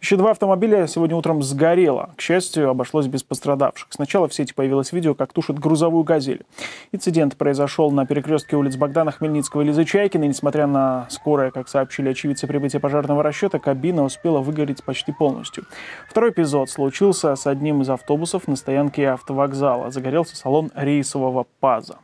Еще два автомобиля сегодня утром сгорело. К счастью, обошлось без пострадавших. Сначала в сети появилось видео, как тушат грузовую «Газель». Инцидент произошел на перекрестке улиц Богдана Хмельницкого и Лизы Чайкина. несмотря на скорое, как сообщили очевидцы прибытия пожарного расчета, кабина успела выгореть почти полностью. Второй эпизод случился с одним из автобусов на стоянке автовокзала. Загорелся салон рейсового ПАЗа.